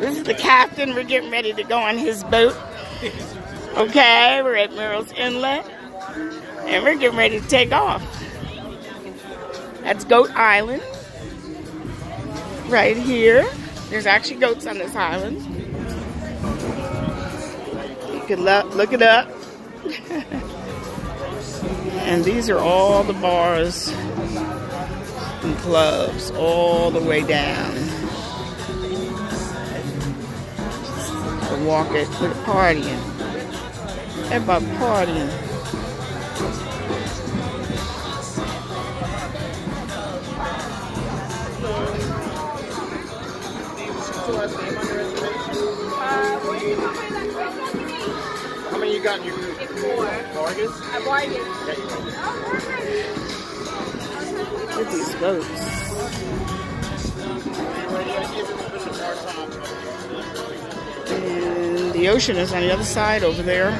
This is the captain. We're getting ready to go on his boat. Okay, we're at Murrells Inlet. And we're getting ready to take off. That's Goat Island. Right here. There's actually goats on this island. You can look, look it up. and these are all the bars and clubs all the way down. Walk it, look at partying. Everybody partying. How many you got in your group? Four. Vargas? A bargain. Look at these boats. The ocean is on the other side over there.